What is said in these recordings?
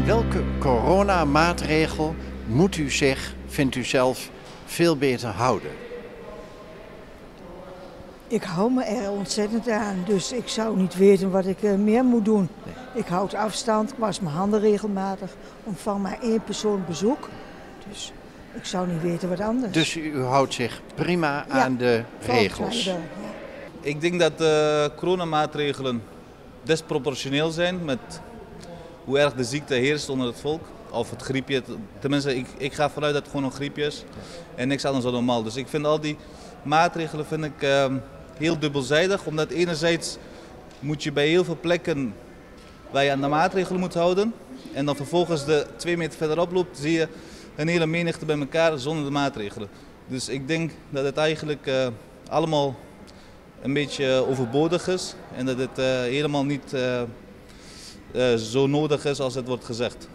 Aan welke coronamaatregel moet u zich, vindt u zelf, veel beter houden? Ik hou me er ontzettend aan, dus ik zou niet weten wat ik eh, meer moet doen. Ik houd afstand, ik was mijn handen regelmatig, ontvang maar één persoon bezoek. Dus ik zou niet weten wat anders. Dus u houdt zich prima Ja, aan de regels. wel, ja. Ik denk dat de coronamaatregelen desproportioneel zijn met hoe erg de ziekte heerst onder het volk. Of het griepje. Tenminste, ik, ik ga vanuit dat het gewoon een griepje is. En niks anders dan normaal. Dus ik vind al die maatregelen vind ik, ehm, heel dubbelzijdig. Omdat enerzijds moet je bij heel veel plekken waar je aan de maatregelen moet houden. En dan vervolgens de twee meter verderop loopt, zie je een hele menigte bij elkaar zonder de maatregelen. Dus ik denk dat het eigenlijk eh, allemaal een beetje overbodig is en dat het eh, helemaal niet eh, zo nodig is als het wordt gezegd.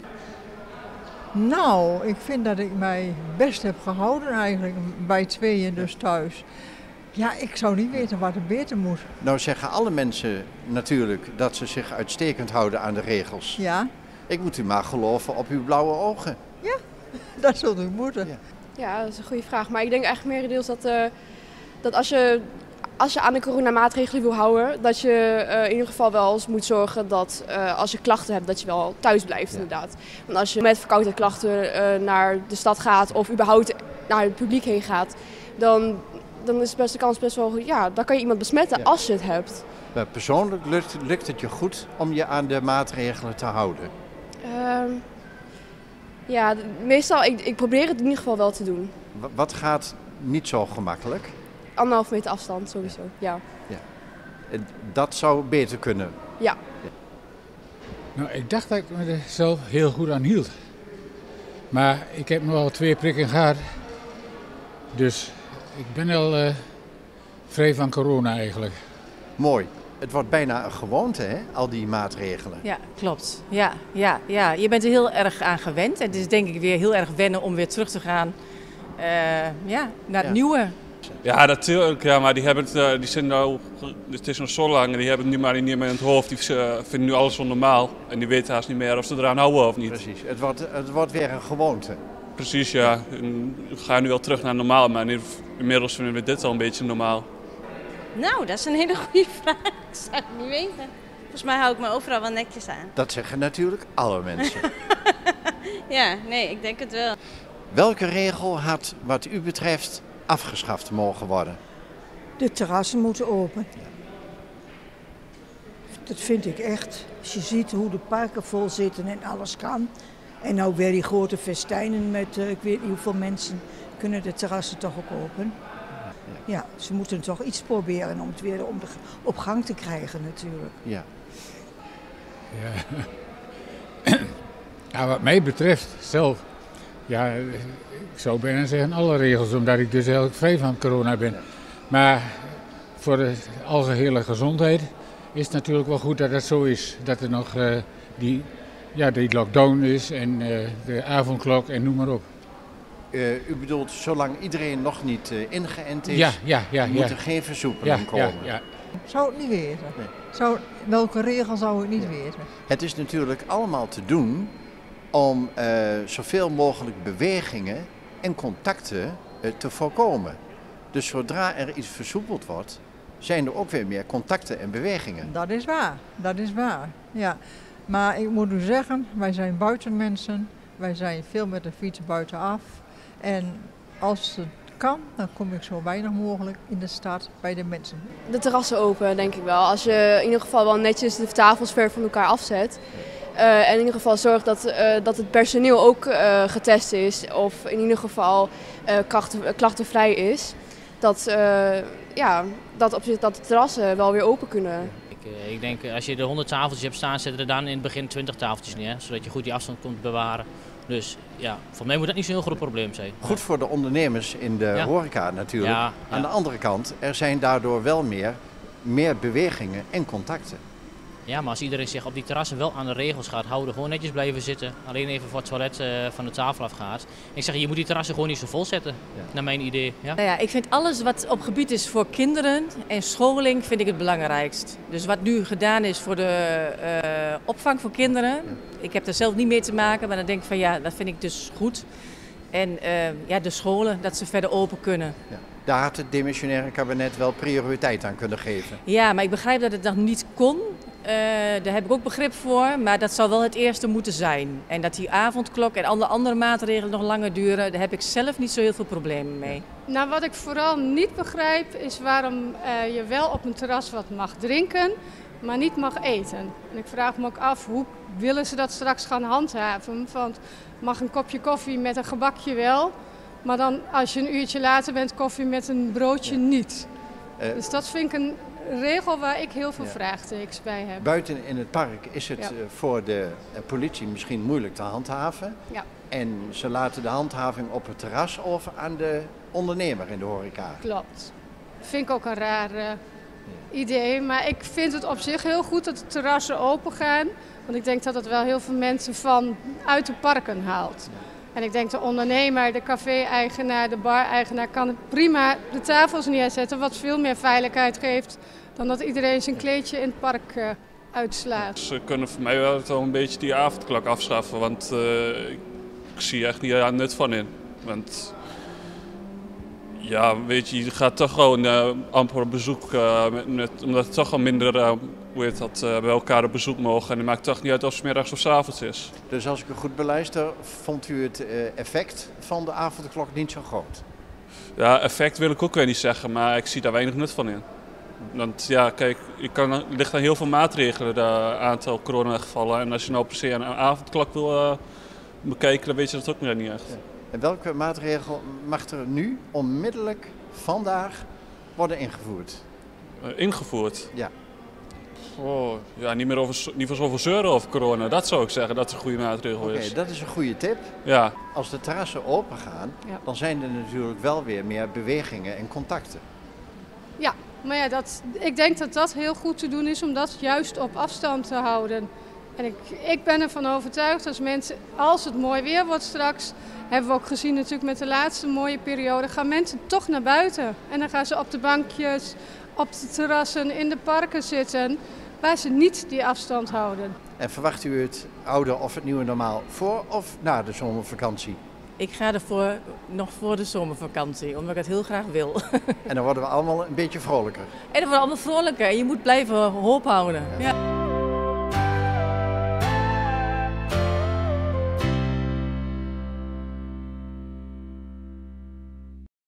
Nou, ik vind dat ik mij best heb gehouden eigenlijk bij tweeën dus thuis. Ja, ik zou niet weten wat er beter moet. Nou zeggen alle mensen natuurlijk dat ze zich uitstekend houden aan de regels. Ja, Ik moet u maar geloven op uw blauwe ogen. dat zult u moeten. Ja. Ja, dat is een goede vraag. Maar ik denk eigenlijk merendeels dat, eh, dat als, je, als je aan de coronamaatregelen wil houden, dat je eh, in ieder geval wel eens moet zorgen dat eh, als je klachten hebt, dat je wel thuis blijft inderdaad. Want als je met verkoudheidklachten eh, naar de stad gaat of überhaupt naar het publiek heen gaat, dan, dan is best de kans best wel, ja, dan kan je iemand besmetten Ja. als je het hebt. Maar persoonlijk lukt, lukt het je goed om je aan de maatregelen te houden. Ehm, ja, meestal, ik, ik probeer het in ieder geval wel te doen. Wa- Wat gaat niet zo gemakkelijk? Anderhalf meter afstand sowieso, ja. Eh, Dat zou beter kunnen. Ja. Nou, ik dacht dat ik me er zelf heel goed aan hield. Maar ik heb nu al twee prikken gehad. Dus ik ben al eh, vrij van corona eigenlijk. Mooi. Het wordt bijna een gewoonte, hè? Al die maatregelen. Ja, klopt. Ja, ja, ja. Je bent er heel erg aan gewend. En het is denk ik weer heel erg wennen om weer terug te gaan eh, ja, naar het Ja. nieuwe. Ja, natuurlijk. Ja, maar die, hebben het, eh, die zijn nou, het is nog zo lang en die hebben het nu maar niet meer in het hoofd. Die eh, vinden nu alles zo normaal en die weten haast niet meer of ze eraan houden of niet. Precies. Het wordt, het wordt weer een gewoonte. Precies, ja. En We gaan nu wel terug naar normaal, maar in- inmiddels vinden we dit al een beetje normaal. Nou, dat is een hele goede vraag. Ik zou het niet weten. Volgens mij hou ik me overal wel netjes aan. Dat zeggen natuurlijk alle mensen. Ja, nee, ik denk het wel. Welke regel had wat u betreft afgeschaft mogen worden? De terrassen moeten open. Dat vind ik echt. Als je ziet hoe de parken vol zitten en alles kan. En nou weer die grote festijnen met eh, ik weet niet hoeveel mensen. Kunnen de terrassen toch ook open? Ja, ze moeten toch iets proberen om het weer om de, op gang te krijgen natuurlijk. Ja. Ja. ja, wat mij betreft zelf, ja, ik zou bijna zeggen alle regels, omdat ik dus eigenlijk vrij van corona ben. Maar voor de algehele gezondheid is het natuurlijk wel goed dat het zo is. Dat er nog eh, die, ja, die lockdown is en eh, de avondklok en noem maar op. Eh, u bedoelt, zolang iedereen nog niet eh, ingeënt is, Ja, ja, ja. moet ja. er geen versoepeling ja, komen. ja. Zou het niet weten. Nee. Zou, welke regel zou ik niet weten? Het is natuurlijk allemaal te doen om eh, zoveel mogelijk bewegingen en contacten eh, te voorkomen. Dus zodra er iets versoepeld wordt, zijn er ook weer meer contacten en bewegingen. Dat is waar, dat is waar. Ja. Maar ik moet u zeggen, wij zijn buitenmensen. Wij zijn veel met de fiets buitenaf. En als het kan, dan kom ik zo weinig mogelijk in de stad bij de mensen. De terrassen open, denk ik wel. Als je in ieder geval wel netjes de tafels ver van elkaar afzet. Eh, en in ieder geval zorgt dat, eh, dat het personeel ook eh, getest is. Of in ieder geval eh, klachten, klachtenvrij is. Dat, eh, ja, dat, op, zich- dat de terrassen wel weer open kunnen. Ik, ik denk, als je er 100 tafeltjes hebt staan, zet er dan in het begin 20 tafeltjes neer. Zodat je goed die afstand kunt bewaren. Dus ja, voor mij moet dat niet zo'n heel groot probleem zijn. Goed voor de ondernemers in de Ja. horeca natuurlijk. Ja, Aan de andere kant, er zijn daardoor wel meer, meer bewegingen en contacten. Ja, maar als iedereen zich op die terrassen wel aan de regels gaat houden, gewoon netjes blijven zitten, alleen even voor het toilet eh, van de tafel afgaat. Ik zeg, je moet die terrassen gewoon niet zo vol zetten, naar mijn idee. Ja? Nou ja, ik vind alles wat op gebied is voor kinderen en scholing vind ik het belangrijkst. Dus wat nu gedaan is voor de eh, opvang voor kinderen, ik heb er zelf niet mee te maken, maar dan denk ik van ja, dat vind ik dus goed. En eh, ja, de scholen, dat ze verder open kunnen. Ja. Daar had het demissionaire kabinet wel prioriteit aan kunnen geven. Ja, maar ik begrijp dat het nog niet kon. Uh, daar heb ik ook begrip voor, maar dat zal wel het eerste moeten zijn. En dat die avondklok en alle andere maatregelen nog langer duren, daar heb ik zelf niet zo heel veel problemen mee. Nou, wat ik vooral niet begrijp is waarom uh, je wel op een terras wat mag drinken, maar niet mag eten. En ik vraag me ook af, hoe willen ze dat straks gaan handhaven? Want mag een kopje koffie met een gebakje wel, maar dan als je een uurtje later bent, koffie met een broodje niet. Uh, dus dat vind ik een regel waar ik heel veel ja. vraagtekens bij heb. Buiten in het park is het ja. voor de politie misschien moeilijk te handhaven. Ja. En ze laten de handhaving op het terras over aan de ondernemer in de horeca. Klopt. Vind ik ook een raar uh, idee. Maar ik vind het op zich heel goed dat de terrassen open gaan. Want ik denk dat het wel heel veel mensen van uit de parken haalt. En ik denk de ondernemer, de café-eigenaar, de bar-eigenaar kan prima de tafels neerzetten. Wat veel meer veiligheid geeft dan dat iedereen zijn kleedje in het park uh, uitslaat. Ze kunnen voor mij wel een beetje die avondklok afschaffen. Want uh, ik zie echt niet aan nut van in. Want ja, weet je, je gaat toch gewoon uh, amper op bezoek. Met, omdat het toch al minder dat, bij elkaar op bezoek mogen. En het maakt toch niet uit of het middags of s avonds is. Dus als ik het goed beluister, vond u het effect van de avondklok niet zo groot? Ja, effect wil ik ook weer niet zeggen, maar ik zie daar weinig nut van in. Want ja, kijk, je kan, er ligt aan heel veel maatregelen, het aantal coronagevallen. En als je nou per se een avondklok wil bekijken, dan weet je dat ook niet echt. Ja. En welke maatregel mag er nu onmiddellijk vandaag worden ingevoerd? Uh, ingevoerd? Ja. Oh, ja, niet meer over, niet meer zoveel zeuren over corona. Dat zou ik zeggen, dat is een goede maatregel okay, is. dat is een goede tip. Ja. Als de terrassen open gaan, ja. dan zijn er natuurlijk wel weer meer bewegingen en contacten. Ja, maar ja, dat, ik denk dat dat heel goed te doen is om dat juist op afstand te houden. En ik, ik ben ervan overtuigd als mensen, als het mooi weer wordt straks, hebben we ook gezien natuurlijk met de laatste mooie periode, gaan mensen toch naar buiten. En dan gaan ze op de bankjes, op de terrassen, in de parken zitten, waar ze niet die afstand houden. En verwacht u het oude of het nieuwe normaal voor of na de zomervakantie? Ik ga ervoor nog voor de zomervakantie, omdat ik het heel graag wil. En dan worden we allemaal een beetje vrolijker. En dan worden we allemaal vrolijker. Je moet blijven hoop houden. ja. ja.